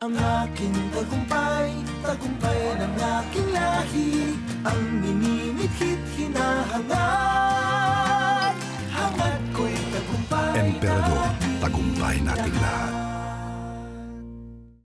Ang aking tagumpay, tagumpay ng aking lahi Ang minimithit hinahangad Hangad ko'y tagumpay Emperador, tagumpay nating lahat.